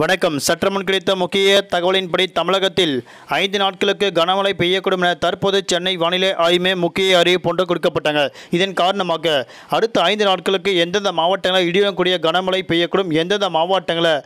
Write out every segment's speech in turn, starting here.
வணக்கம். சற்றுமுன் கிடைத்த முக்கிய தகவலின்படி தமிழகத்தில் ஐந்து நாட்களுக்கு கனமழை பெய்யக்கூடும் என தற்போது சென்னை வானிலை ஆய்வு முக்கிய அறிவிப்பு ஒன்று கொடுக்கப்பட்டாங்க. இதன் காரணமாக அடுத்த ஐந்து நாட்களுக்கு எந்தெந்த மாவட்டங்களில் இடியுடன் கூடிய கனமழை பெய்யக்கூடும் எந்தெந்த மாவட்டங்களில்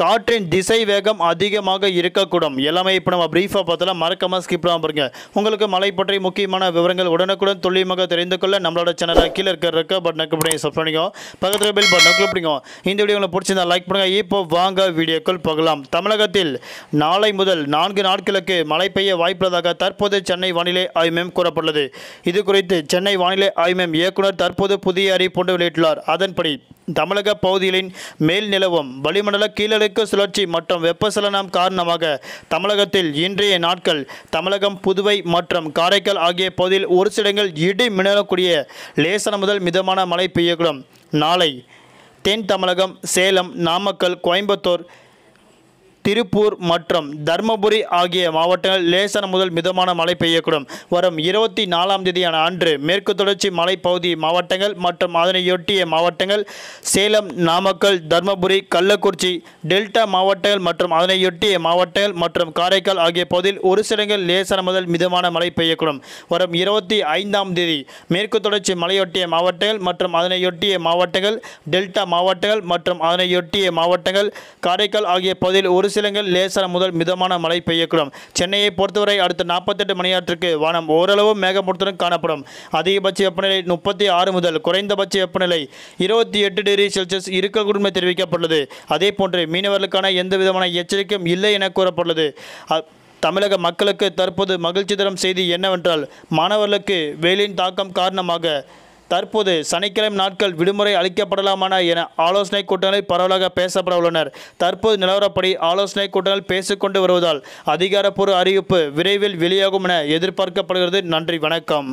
காற்றின் திசை வேகம் அதிகமாக இருக்கக்கூடும். எல்லாமே இப்போ நம்ம ப்ரீஃபாக பார்த்தலாம் மறக்காமல் ஸ்கிப் பண்ணாமல் பாருங்க. உங்களுக்கு மழை பற்றி முக்கியமான விவரங்கள் உடனுக்குடன் துல்லியமாக தெரிந்து கொள்ள நம்மளோட சேனலை கீழே இருக்க ரெக்க பட்டனுக்கு பண்ணி சப் பண்ணிக்கோ. பக்கத்தில் பெல் பட்டனை கிளிக் பண்ணிக்கோ. இந்த வீடியோ உங்களுக்கு பிடிச்சிருந்தா லைக் பண்ணுங்க. இப்போ வாங்க வீடியோக்குள் போகலாம். தமிழகத்தில் நாளை முதல் நான்கு நாட்களுக்கு மழை பெய்ய வாய்ப்புள்ளதாக தற்போது சென்னை வானிலை ஆய்வு மையம் கூறப்பட்டுள்ளது. இது குறித்து சென்னை வானிலை ஆய்வு மையம் இயக்குனர் தற்போது புதிய அறிவிப்பு வெளியிட்டுள்ளார். அதன்படி தமிழக பகுதிகளின் மேல் நிலவும் வளிமண்டல கீழடுக்கு சுழற்சி மற்றும் வெப்பசலனம் காரணமாக தமிழகத்தில் இன்றைய நாட்கள் தமிழகம் புதுவை மற்றும் காரைக்கால் ஆகிய பகுதியில் ஒரு சில இடங்கள் இடி மின்னலக்கூடிய லேசன முதல் மிதமான மழை பெய்யக்கூடும். நாளை தென் தமிழகம் சேலம் நாமக்கல் கோயம்புத்தூர் திருப்பூர் மற்றும் தர்மபுரி ஆகிய மாவட்டங்கள் லேசான முதல் மிதமான மழை பெய்யக்கூடும். வரும் இருபத்தி நாலாம் தேதியான அன்று மேற்கு தொடர்ச்சி மலைப்பகுதி மாவட்டங்கள் மற்றும் அதனையொட்டிய மாவட்டங்கள் சேலம் நாமக்கல் தர்மபுரி கள்ளக்குறிச்சி டெல்டா மாவட்டங்கள் மற்றும் அதனையொட்டிய மாவட்டங்கள் மற்றும் காரைக்கால் ஆகிய பகுதியில் ஒரு சிலங்கள் லேசான முதல் மிதமான மழை பெய்யக்கூடும். வரும் இருபத்தி ஐந்தாம் தேதி மேற்கு தொடர்ச்சி மலையொட்டிய மாவட்டங்கள் மற்றும் அதனையொட்டிய மாவட்டங்கள் டெல்டா மாவட்டங்கள் மற்றும் அதனையொட்டிய மாவட்டங்கள் காரைக்கால் ஆகிய பகுதியில் ஒரு சிலங்கள் லேசான முதல் மிதமான மழை பெய்யக்கூடும். சென்னையை பொறுத்தவரை அடுத்த நாற்பத்தெட்டு மணி நேரத்திற்கு வானம் ஓரளவு மேகமூட்டத்துடன் காணப்படும். அதிகபட்ச வெப்பநிலை முப்பத்தி ஆறு முதல் குறைந்தபட்ச வெப்பநிலை இருபத்தி எட்டு டிகிரி செல்சியஸ் இருக்கக்கூடும் என தெரிவிக்கப்பட்டுள்ளது. அதே போன்று மீனவர்களுக்கான எந்த விதமான எச்சரிக்கையும் இல்லை என கூறப்பட்டுள்ளது. தமிழக மக்களுக்கு தற்போது மகிழ்ச்சி தரும் செய்தி என்னவென்றால் மாணவர்களுக்கு வெயிலின் தாக்கம் காரணமாக தற்போது சனிக்கிழமை நாட்கள் விடுமுறை அளிக்கப்படலாமான என ஆலோசனை கூட்டங்களில் பரவலாக பேசப்பட உள்ளனர். தற்போது நிலவரப்படி ஆலோசனை கூட்டங்கள் பேசிக்கொண்டு வருவதால் அதிகாரப்பூர்வ அறிவிப்பு விரைவில் வெளியாகும் என எதிர்பார்க்கப்படுகிறது. நன்றி வணக்கம்.